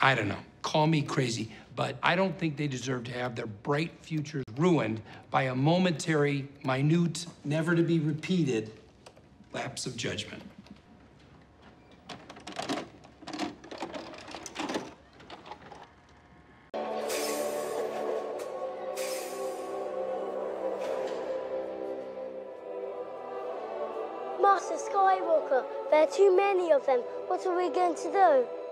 I don't know. Call me crazy, but I don't think they deserve to have their bright futures ruined by a momentary, minute, never to be repeated lapse of judgment. Master Skywalker, there are too many of them. What are we going to do?